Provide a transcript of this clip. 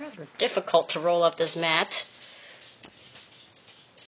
rather difficult to roll up this mat.